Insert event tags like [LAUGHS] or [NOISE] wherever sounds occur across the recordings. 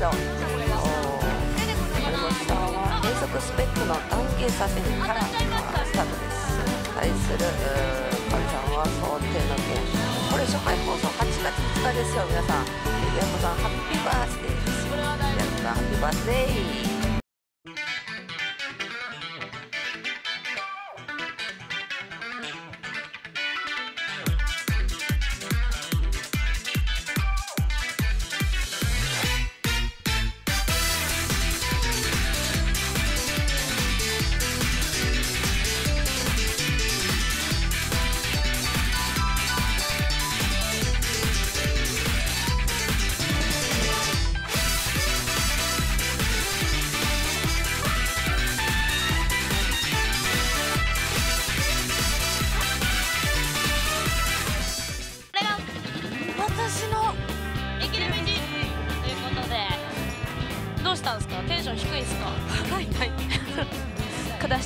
どお森本さんは変速スペックの断軽左遷からスタートです対する神さんは想定の件これ初回放送8月2日ですよ。皆さんヤコさんハッピーバースデーです。ヤコさんハッピーバースデー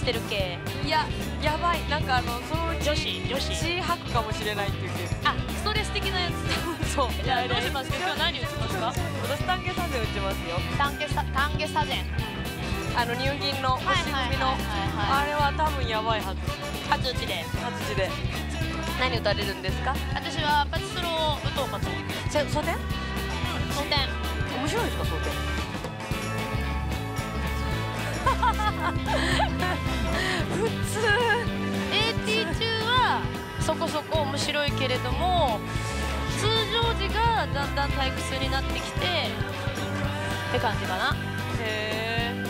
してる系。いややばい。なんかあのそのうち女子女子。血吐くかもしれないっていうけあストレス的なやつ。[LAUGHS] そう。[LAUGHS] じゃあどうします？今日何打ちますか？私単下さで打ちますよ。単下さ単下左前あの入銀の星組のあれは多分やばいはず初打ちで。初字で。何打たれるんですか？私はパチスロを打とうかとせ蒼天？当店面白いですか蒼天？[LAUGHS] 普通。AT 中はそこそこ面白いけれども通常時がだんだん退屈になってきてって感じかな。へえ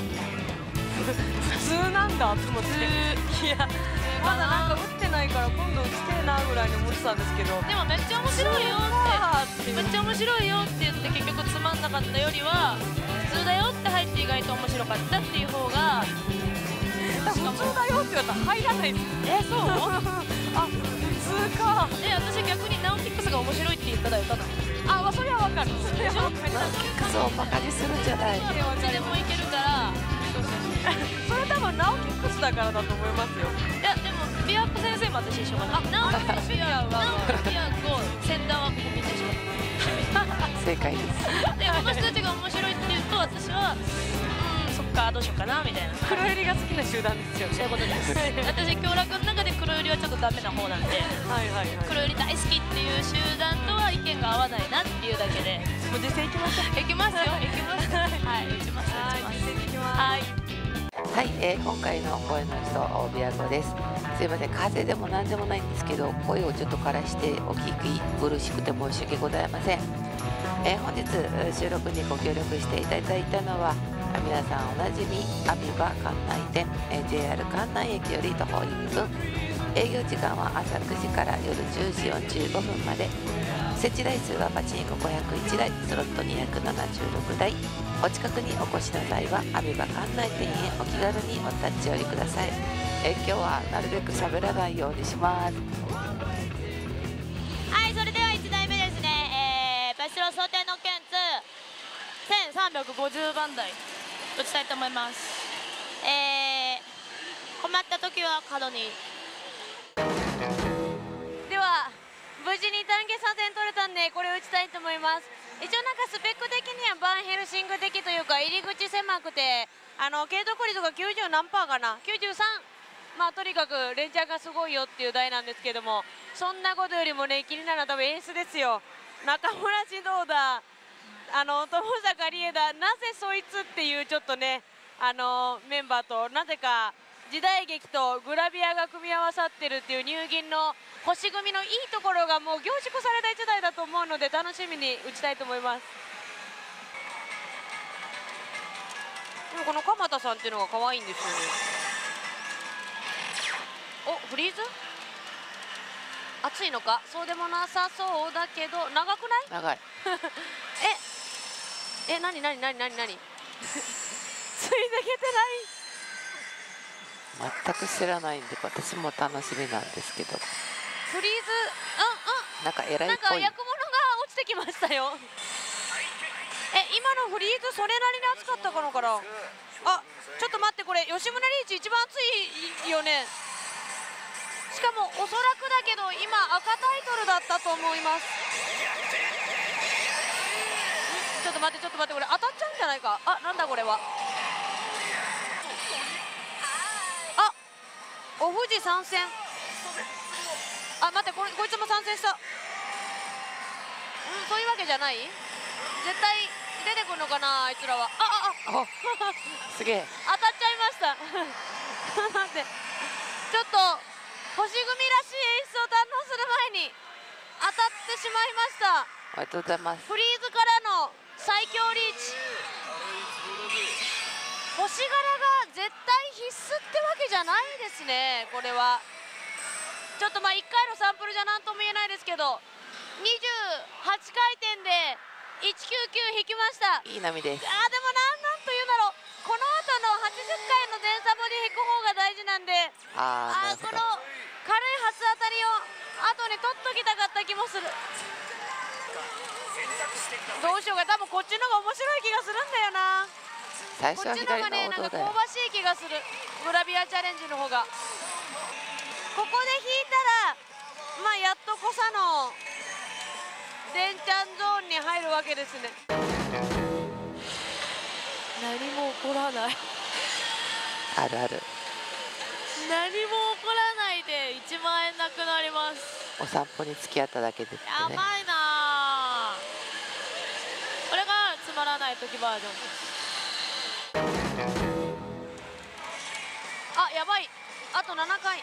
普通なんだと思っていやまだなんか打ってないから今度打ちてえなぐらいに思ってたんですけど。でもめっちゃ面白いよって。めっちゃ面白いよって言って結局つまんなかったよりは普通だよって入って意外と面白かったっていう方が普通だよって言われたら入らないですえそうあ普通かえ私逆にナオキックスが面白いって言ったら歌なのあまあそれはわかるそれはわかるクソをバカにするんじゃないどっちでもいけるからそれ多分ナオキックスだからだと思いますよいやでもビアップ先生も私一緒かな。ナオキとビアナオキビアとセンターはここみんな一緒正解ですでこの人たちが面白いって言うと私はかどうしようかなみたいな。黒百合が好きな集団ですよそういうことです。私京楽の中で黒百合はちょっとダメな方なんではいはいはい黒百合大好きっていう集団とは意見が合わないなっていうだけで。もう実践いきましょういきますよいきます。はい打ちますはい打ちます。実践いきますはい。はい、えー今回の声の人大宮子ですすいません風邪でも何でもないんですけど声をちょっと枯らしてお聞き苦しくて申し訳ございません、えー本日えー収録にご協力していただいたのはあ皆さんおなじみアビバ館内店、JR 館内駅より徒歩1分。営業時間は朝9時から夜10時45分まで。設置台数はパチンコ501台スロット276台。お近くにお越しの際はアビバ館内店へお気軽にお立ち寄りください。え今日はなるべく喋らないようにします。はい、それでは1台目ですね、えー、パチスロ想定の件2 1350番台。打ちたいと思います。えー、困った時は角に。では無事に単下左遷取れたんでこれ打ちたいと思います。一応なんかスペック的にはバンヘルシング的というか入り口狭くてあの継続率が90何パーかな？93まあとにかくレンジャーがすごいよっていう台なんですけどもそんなことよりもね気になるのは多分エースですよ。中村獅童だ。あの友坂理恵だ。なぜそいつっていうちょっとねあのメンバーとなぜか時代劇とグラビアが組み合わさってるっていう入銀の星組のいいところがもう凝縮された一台だと思うので楽しみに打ちたいと思います。でもこの鎌田さんっていうのが可愛いんですよね。おフリーズ？熱いのか？そうでもなさそうだけど長くない？長い。[LAUGHS] ええ何何何何何？[LAUGHS] ついてけてない。全く知らないんで私も楽しみなんですけど。フリーズうんうん。なんか偉いなんかっぽい役物が落ちてきましたよ。え今のフリーズそれなりに熱かったのかなあちょっと待ってこれ吉村リーチ一番熱いよね。しかもおそらくだけど今赤タイトルだったと思いますんちょっと待待ってちょっと待ってこれ当たっちゃうんじゃないか。あなんだこれは。あお富士参戦あ待ってこれこいつも参戦した。うんそういうわけじゃない？絶対出てくるのかなあいつらは。あああ。お [LAUGHS] すげえ。当たっちゃいました。[LAUGHS] 待って。ちょっと星組らしい演出を堪能する前に当たってしまいました。おめでとうございます。フリーズリーチ。星柄が絶対必須ってわけじゃないですね。これは。ちょっとまあ1回のサンプルじゃ何とも言えないですけど。28回転で199引きました。いい波です。あーでもなんなんというんだろう。この後の80回の電サボで引く方が大事なんで。あーこの軽い初当たりを後に取っときたかった気もするどうしようか多分こっちの方が面白い気がするんだよな。最こっ初は左のちの方がねなんか香ばしい気がする。グラビアチャレンジの方が。ここで引いたらまあやっとこさの電ちゃんゾーンに入るわけですね。何も起こらない。あるある。何も起こらないで1万円なくなります。お散歩に付き合っただけでね。やばいなあこれがつまらない時バージョン。あやばい。あと7回。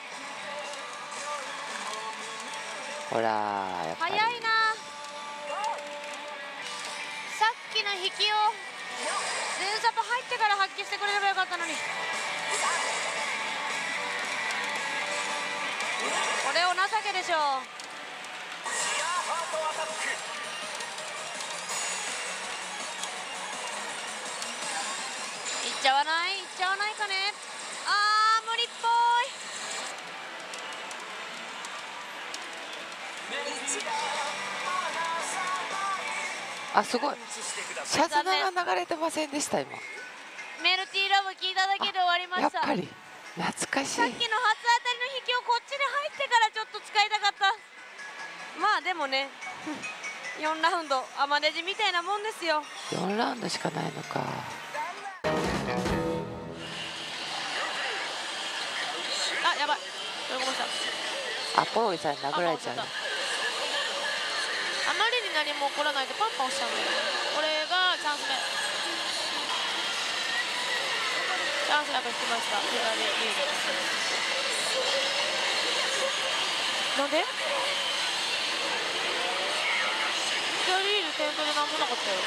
ほらやっぱり。早いな。さっきの引きを全サポ入ってから発揮してくれればよかったのに。これを情けでしょうちゃわない？いっちゃわないかね？あー無理っぽい。あすごい。シャズナが流れてませんでした今。メルティーラブ聞いただけで終わりました。やっぱり懐かしい。さっきの初当たりの引きをこっちに入ってからちょっと使いたかった。まあでもね [LAUGHS] 4ラウンドアマネジみたいなもんですよ。4ラウンドしかないのかいアポロイさんに殴られちゃうあまりに何も起こらないでパンパン押したんだよこれがチャンス目。チャンスやっぱ引きました。左リードなんで？左リード点取りなんもなかったよ。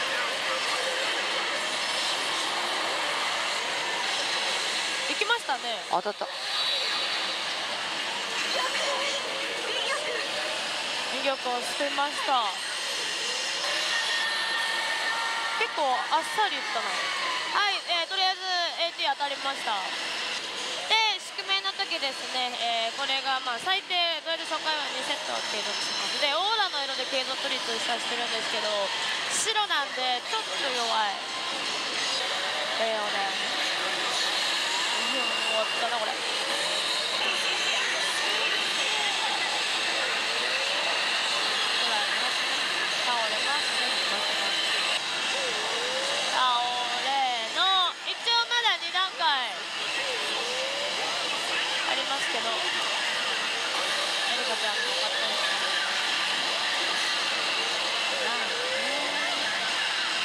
行きましたね。当たった右翼を捨てました。結構あっさりいったな。はい、えーとりあえず AT 当たりました。で宿命の時ですね、えーこれがまあ最低ドエル初回は2セット継続します。でオーラの色で継続率さしてるんですけど白なんでちょっと弱い。だよねうん終わったなこれ倒れますね倒れの一応まだ2段階ありますけどエリカちゃんも勝ったり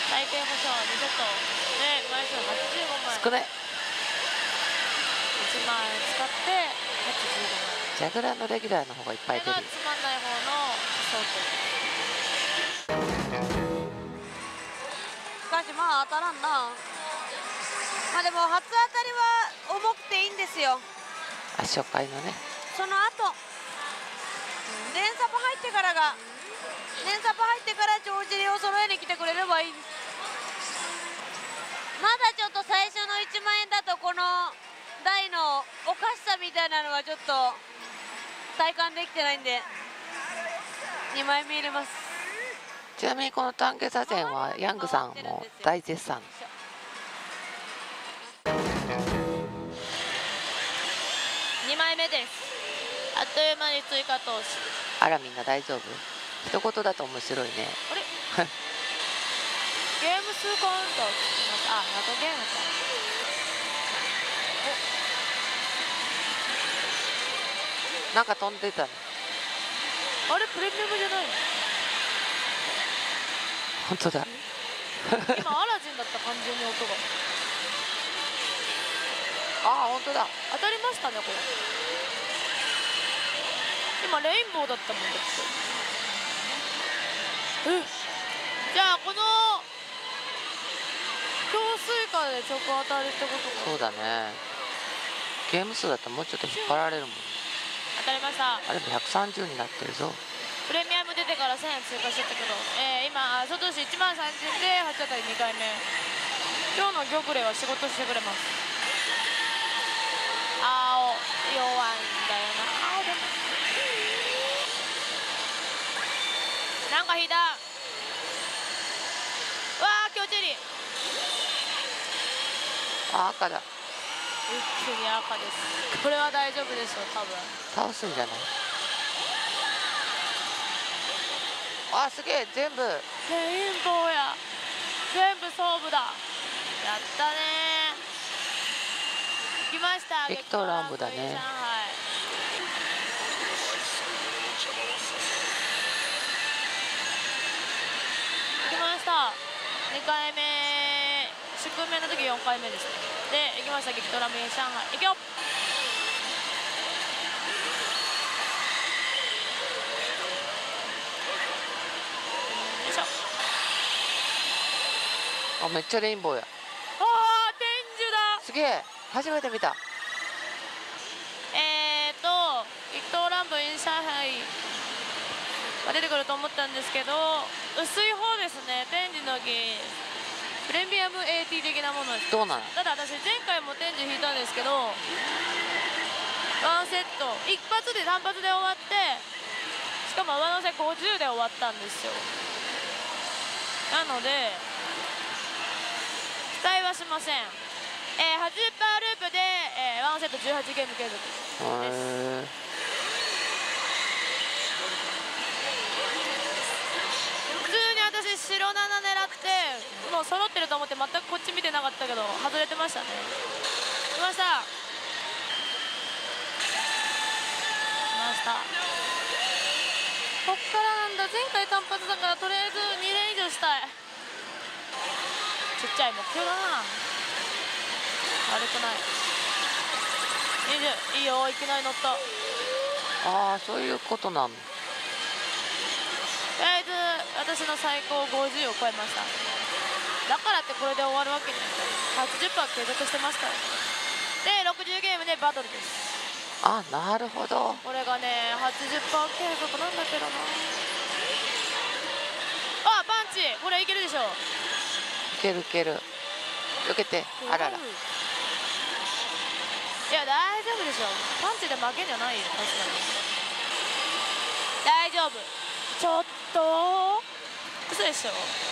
最低保証2セットで枚数85枚。少ない。1万円使って85枚。ジャグラーのレギュラーの方がいっぱい出る。これがつまんない方の想しかしまあ当たらんな。まあでも初当たりは重くていいんですよ。あ初回のね。その後。電サポ入ってからが電サポ入ってから帳尻を揃えに来てくれればいいまだちょっと最初の1万円だとこの台のおかしさみたいなのはちょっと体感できてないんで2枚目入れます。ちなみにこの単下座禅はヤングさんも大絶賛。2枚目です。あっという間に追加投資。あらみんな大丈夫？一言だと面白いね。あれ？[LAUGHS] ゲーム数カウントを聞きます。あナトゲームかなんか飛んでたねあれプレミアムじゃないの？本当だ。今アラジンだった完全に音が。あ本当だ。当たりましたねこれ。今レインボーだったもんだって。え？じゃあこの強水化で直当たりってことか。そうだね。ゲーム数だったらもうちょっと引っ張られるもん。当たりました。あれも130になってるぞ。プレミアム出てから1000円追加しちゃったけど、えー、今外市1万3000円で8当たり2回目。今日の玉霊は仕事してくれます。青弱いんだよな。青でも。なんか引いたわあ今日チェリーあ赤だ。一気に赤です。これは大丈夫でしょう多分。倒すんじゃない？あすげえ全部。レインボーや。全部勝負だ。やったね。来ました激闘乱舞だね。激闘乱舞上海来ました。2回目宿命の時4回目ですねで行きました。激闘ラーメン上海行くよ。あめっちゃレインボーや。あー天寿だ。すげえ。初めて見た。えーと激闘乱舞イン上海が出てくると思ったんですけど薄い方ですね。天寿の儀プレミアム AT 的なものです。どうなの？ただ私前回も天寿引いたんですけどワンセット一発で単発で終わってしかも上乗せ50で終わったんですよ。なので期待はしません。えー、80%ループで、えー、ワンセット18ゲーム継続。へえ普通に私白7狙ってもう揃ってると思って全くこっち見てなかったけど外れてましたね。来ました。来ました。こっからなんだ。前回単発だからとりあえず2連以上したい。ちっちゃい目標だな。悪くない。20いいよ。いきなり乗った。ああそういうことなん。とりあえず私の最高50を超えましただからってこれで終わるわけにはいかない80%継続してますから。で60ゲームでバトルです。あなるほど。これがね80%継続なんだけどな。あパンチ。これいけるでしょいけるいける。避けて。あらら。いや大丈夫でしょパンチで負けんじゃないよ確かに。大丈夫。ちょっと。嘘でしょ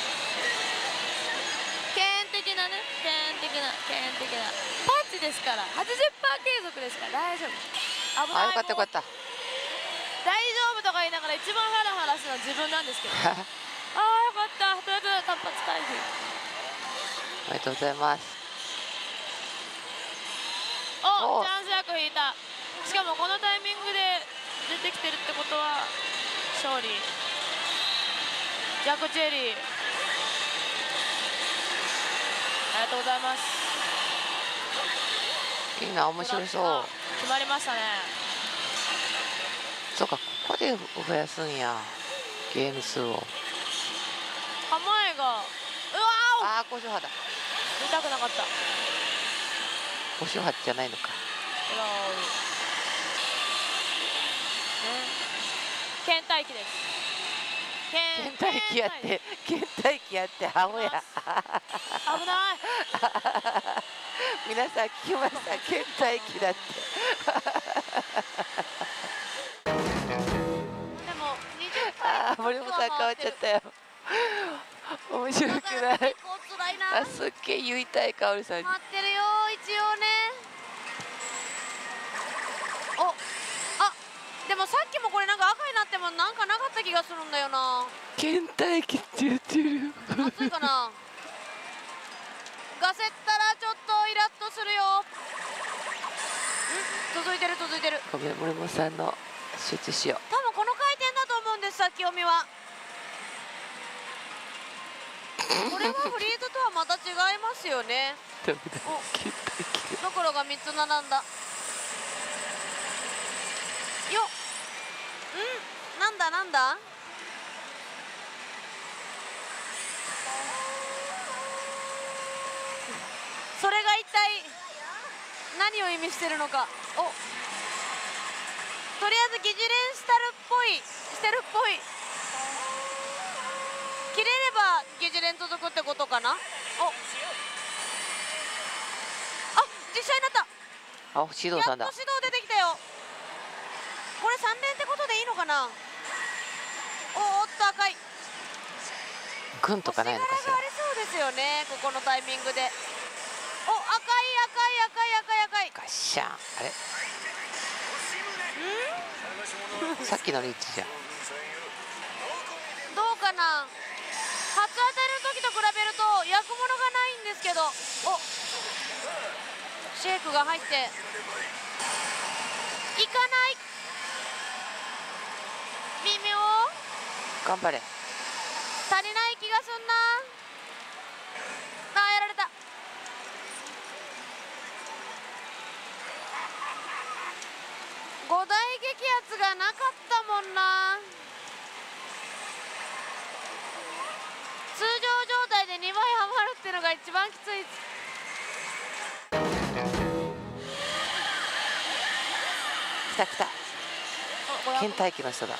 ですから。80%継続ですから。大丈夫。危ないあよかったよかった。大丈夫とか言いながら一番ハラハラするのは自分なんですけど。[LAUGHS] ああよかった。とりあえず単発回避。おめでとうございます。おお。チャンス役引いた。しかもこのタイミングで出てきてるってことは勝利。ジャック・チェリー。ありがとうございますいいな面白そう。決まりましたね。そうかここで増やすんや。ゲーム数を。構えがうわああ故障波だ。ー見たくなかった。故障波じゃないのか。うわー倦怠期です。倦怠期やって倦怠期。やってアホや。危ない [LAUGHS] 皆さん聞きました。倦怠期だって。でも20あー森本さん変わっちゃったよ。面白くない。結構辛いな。あすっげえ言いたい香織さん。に待ってるよ一応ね。おあでもさっきもこれなんか赤になってもなんかなかった気がするんだよな。倦怠期って言ってる。暑いかな。ガセったらちょっとイラッとするよ。ん続いてる続いてる。ごめん森本さんの集中しよ多分この回転だと思うんですさっき読みは。これはフリーズとはまた違いますよね。うダメだお。切った切るどころが3つ並んだ。よっ。ん。なんだなんだ？それが一体何を意味してるのか。お。とりあえず疑似練したるっぽいしてるっぽい。切れれば疑似練届くってことかな。お。あ実写になった。あ指導さんだ。やっと指導出てきたよ。これ3連ってことでいいのかな。おおっと赤い。グンとかないのかしら。ありそうですよねここのタイミングで。お赤い赤い赤い赤い赤い。ガッシャン。あれ？さっきのリーチじゃん。どうかな？初当たりの時と比べると焼くものがないんですけど。お。シェイクが入って。いかない。微妙。頑張れ。足りない気がすんなあーやられた五大激アツがなかったもんな。通常状態で2枚ハマるってのが一番きつい。来た来た。倦怠期の人だ。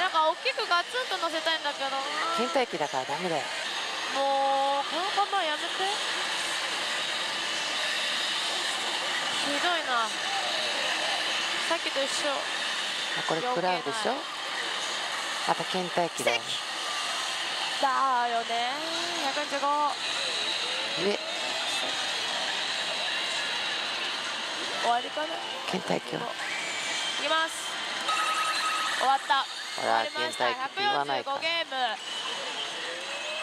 なんか大きくガツンと乗せたいんだけど。な倦怠期だからダメだよ。もうこの構えやめて。ひどいなと一緒あこれ食らうでしょ？また倦怠期だよだよね。125上終わりかな。倦怠期いはきます。終わった。終わりました。倦怠期って言わないから。145ゲーム。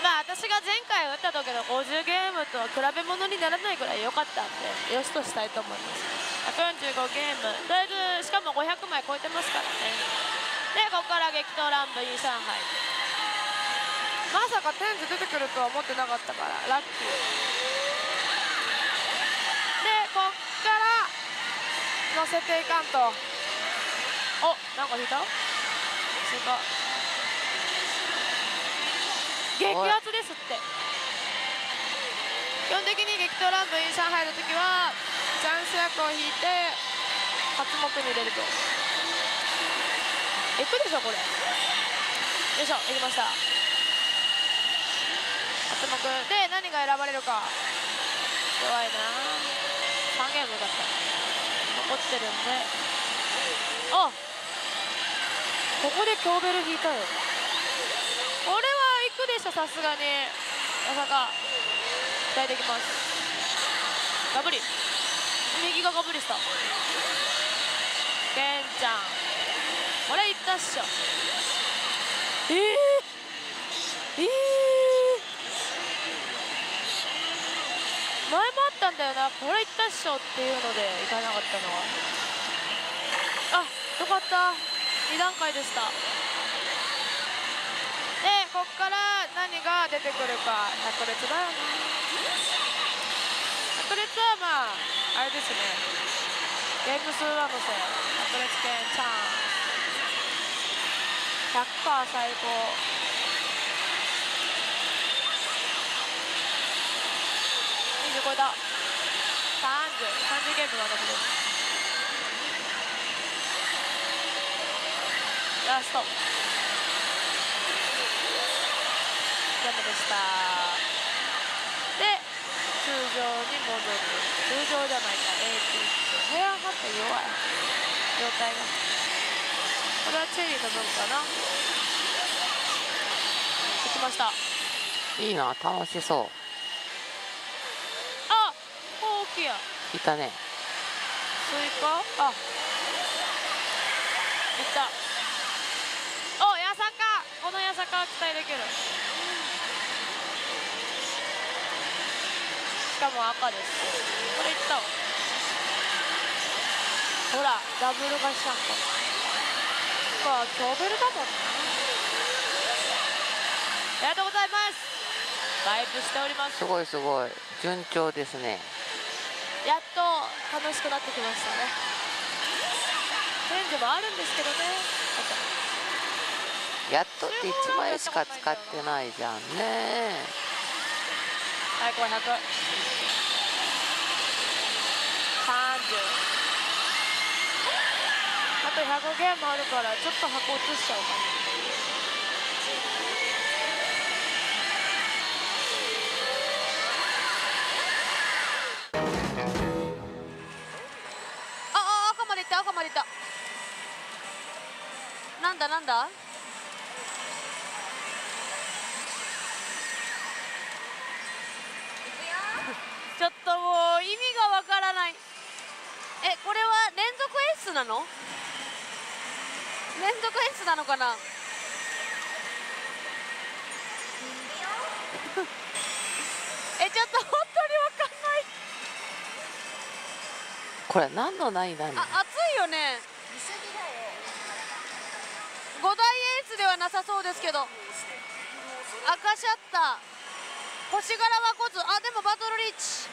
まあ私が前回打った時の50ゲームと比べ物にならないぐらい良かったんでよしとしたいと思います。145ゲーム。とりあえずしかも500枚超えてますからね。でここから激闘乱舞イン上海まさかテンズ出てくるとは思ってなかったからラッキー。でこっから乗せていかんと。おなんか引いた？追加激アツですって。基本的に激闘乱舞イン上海の時はチャンス役を引いて発目に入れると。いくでしょこれ。よいしょいきました。発目。で何が選ばれるか。弱いな。3ゲームだった。残ってるんで。あここで京ベル引いたよ。これは行くでしょさすがに。まさか。期待できます。ガブリ。右がガブリした。ケンちゃん。これいったっしょ。えー、えー、前もあったんだよな。これいったっしょっていうのでいかなかったのは。あよかった。2段階でした。でこっから何が出てくるか。百列だよな。百列はまああれですね。ゲーム数上乗せ百列券チャン。ス100%最高。20超えた。3030ゲーム上乗せですラスト。ダメでした。常に戻る通常じゃないか AT ヘアハって弱い。状態が。これはチェリーの分かな。できました。いいな楽しそう。あ大きいや。いたね。スイカ？あいった。お八坂。この八坂は期待できるかも赤です。これいった。わほらダブルがシャンプまあ今日ベルだもんなありがとうございます。ライブしております。すごいすごい。順調ですねやっと楽しくなってきましたね。チェンジもあるんですけどね。やっとって1枚しか使ってないじゃんねはいこれ100 30あと100ゲームあるからちょっと箱移しちゃおうかな。ああ赤までいった赤までいった。なんだなんだ？なの？連続演出なのかな？[LAUGHS] えちょっと本当にわかんない。これ何のない何あ暑いよね。五大エースではなさそうですけど。赤シャッター。星柄は来ず。あでもバトルリーチ。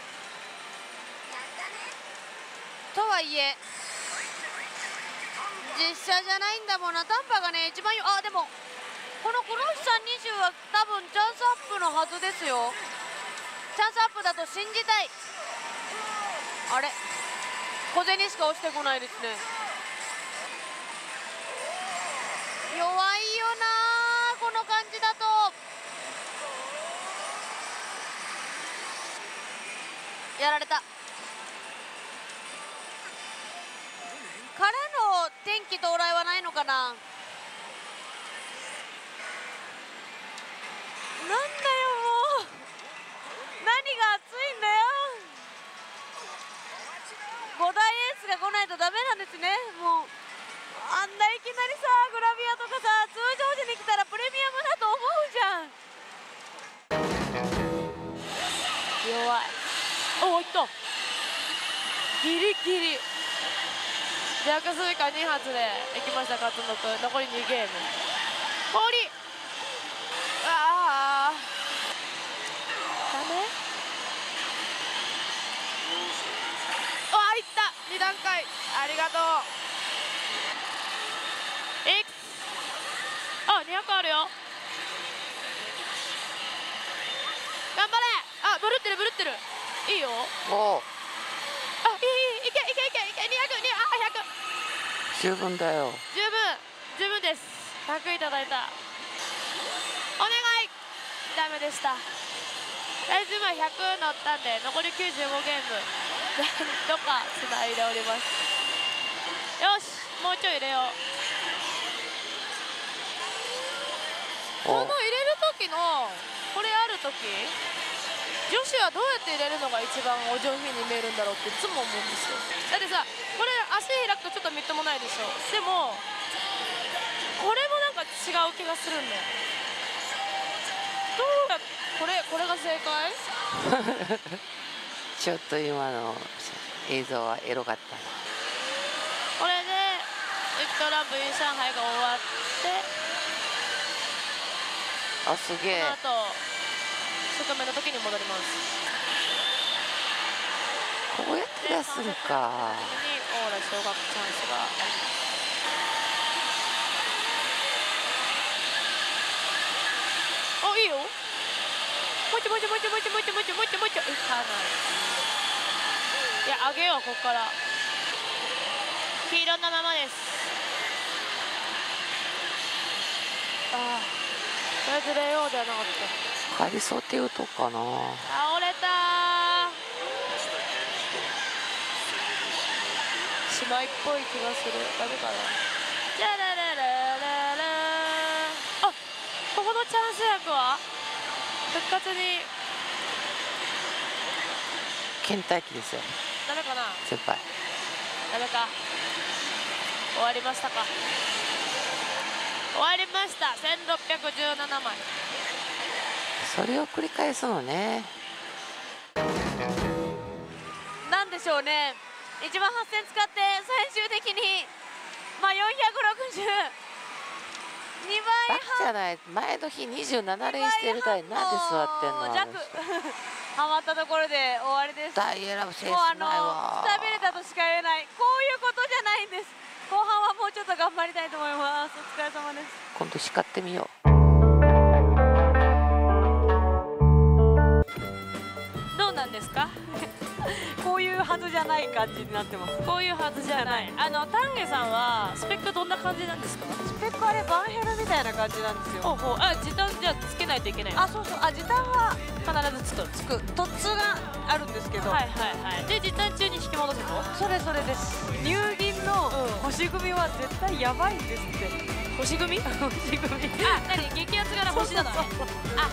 とはいえ実写じゃないんだもんな。タンパがね一番よあでもこの黒石さん20は多分チャンスアップのはずですよ。チャンスアップだと信じたい。あれ？小銭しか落ちてこないですね。弱いよなこの感じだと。やられた。天気到来はないのかな？なんだよもう。何が暑いんだよ。五大エースが来ないとダメなんですね。もう。あんないきなりさグラビアとかさ通常時に来たらプレミアムだと思うじゃん。弱い。おいった。ギリギリ。ジャックスイカ2発でいきました勝野君残り2ゲーム。氷。ああダメ？あいった。2段階。ありがとう。いくあ200あるよ。頑張れ。あブルってるブルってる。いいよ。おあいいいいいけいけいけいけ200にあ100十分だよ。十分十分です。100いただいた。お願い。ダメでした。大丈夫100乗ったんで残り95ゲーム。なんとかつないでおります。よしもうちょい入れよう。この入おれる時のこれある時女子はどうやって入れるのが一番お上品に見えるんだろうっていつも思うんですよ。だってさこれ足開くとちょっとみっともないでしょ。でもこれもなんか違う気がするんだよ。どうやこれこれが正解？[LAUGHS] ちょっと今の映像はエロかったな。これでウィクトラブイン上海が終わってあすげえ。この後側面の時に戻ります。こうやって出すんかにオーラ昇格チャンスがあります。あいいよ。もうちょもうちょもうちょもうちょもうちょもうちょもうちょもうちょいかないいや上げようここから。黄色のままです。ああとりあえずレオではなかった。カリソテウとかな。倒れた姉妹っぽい気がする。ダメかな？じゃらららららあここのチャンス役は？復活に。倦怠期ですよ。ダメかな？先輩。ダメか？終わりましたか？終わりました。1617枚。それを繰り返すのね。でしょうね1万8000使って最終的にまあ460 2バ倍カじゃない前の日27連してる台なんで座ってんの弱人。ハマったところで終わりです。台選ぶセンスもうあないわのくたびれたとしか言えない。こういうことじゃないんです。後半はもうちょっと頑張りたいと思います。お疲れ様です。今度叱ってみようういうはずじゃない感じになってます。こういうはずじゃない。あの丹下さんはスペックどんな感じなんですか？スペックあれバンヘルみたいな感じなんですよ。ほうほう。あ時短じゃあつけないといけない。のあそうそう。あ時短は必ずつく。つく。突があるんですけど、はいはいはい。で時短中に引き戻すとそれそれです。入銀の星組は絶対やばいんですって。星組？[LAUGHS] 星組。あ何？激アツ柄星なのね。あ。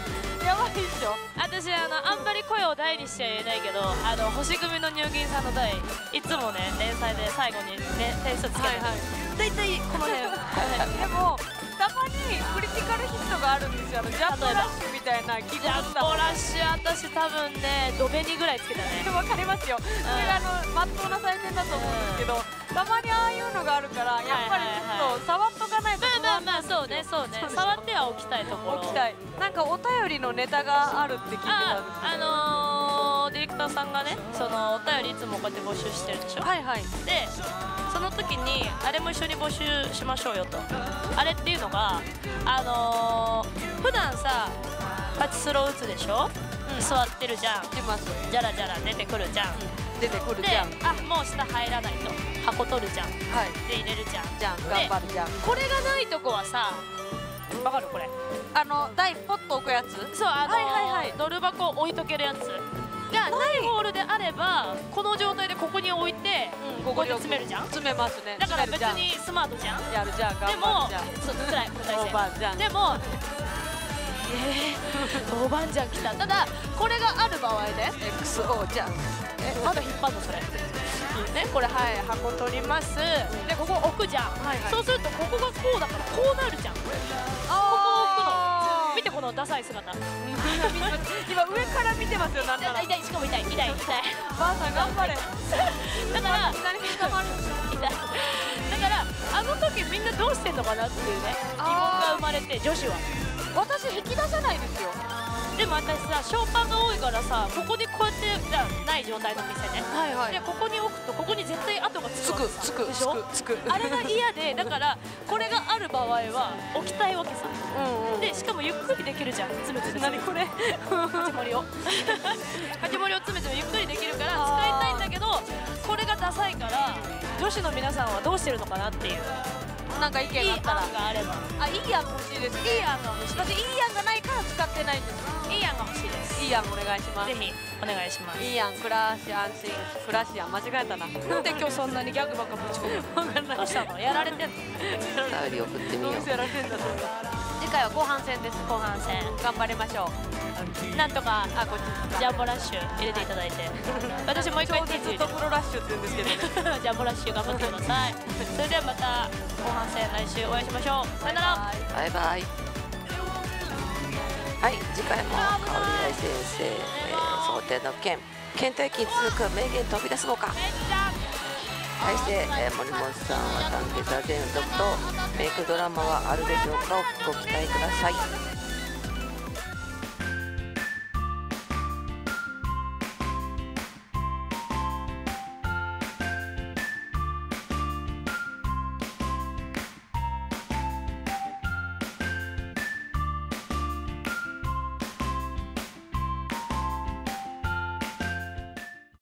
やばいでしょ。私あのあんまり声を大にしちゃ言えないけどあの星組の入銀さんの台いつもね連載で最後にね点数つけて。る、大体この辺。[LAUGHS] でもたまにクリティカルヒットがあるんですよ。あのジャンプラッシュみたいな気ジャンボラッシュ私多分ねドベニぐらいつけたね。[LAUGHS] わかりますよ、それがあのまっとうな採点だと思うんですけど、たまにああいうのがあるからやっぱりちょっと触っとかないとまあまあまあそうねそうね。触っては置きたいところ。置きたい。なんかお便りのネタがあるって聞いてたあんですけあのー、ディレクターさんがねそのお便りいつもこうやって募集してるでしょ？どはいはい。でその時にあれも一緒に募集しましょうよと。あれっていうのがあのー、普段さパチスロ打つでしょ、座ってるじゃん。いますじゃらじゃら出てくるじゃん、出てくるでじゃん。あもう下入らないと。箱取るじゃん。はい。で入れるじゃん。じゃん。頑張るじゃん。これがないとこはさわかるこれ。あの台ポッと置くやつ？そうあのーはいはいはい。ドル箱置いとけるやつ。がないホールであればこの状態でここに置いて、うんここで詰めるじゃん。詰めますね。だから別にスマートじゃん。やるじゃん。頑でも辛い。でもえー、豆板醤きた。ただこれがある場合ね。XO じゃん。えまだ引っ張るのそれ？ねこれはい箱取ります。でここ置くじゃん、はいはい。そうするとここがこうだからこうなるじゃん。ここあ置くの。見てこのダサい姿。[LAUGHS] 今上から見てますよなんなら。痛いしかも痛い。痛い痛い。ばあさん頑張れ。だから何に捕まる。痛い。だからあの時みんなどうしてんのかなっていうね。疑問が生まれて女子は私引き出さないですよ。でも私さショーパンが多いからさここにこうやってじゃあない状態の店ね。はいはでここに置くとここに絶対跡がつくつくでしょ？つくあれが嫌でだからこれがある場合は置きたいわけさ。うんうん。でしかもゆっくりできるじゃん。詰め詰め何これ？かき盛りを。かき盛りを詰め詰めゆっくりできるから使いたいんだけどこれがダサいから女子の皆さんはどうしてるのかなっていうなんか意見があったら。があれば。あいい案欲しいです。いい案が欲しい。私いい案がないから使ってないんです。いい案が欲しいです。いい案お願いします。ぜひお願いします。いい案暮らし安心。暮らし案間違えたな。なんで今日そんなにギャグばっかぶち込むの？[LAUGHS] どうしたの？やられてんの？お便り送ってみようやられてんだと思う。次回は後半戦です。後半戦頑張りましょう。なんとかあこっちジャンボラッシュ入れていただいて。[LAUGHS] 私もう一回超絶とプロラッシュって言うんですけどね。[LAUGHS] ジャンボラッシュ頑張ってください。[LAUGHS] それではまた後半戦来週お会いしましょう。さよなら。バイバイ。はい次回も香織大先生、えー、想定の件倦怠期に続く名言飛び出すのか対して、えー、森本さんは探偵ザ・全族とメイクドラマはあるでしょうかをご期待ください。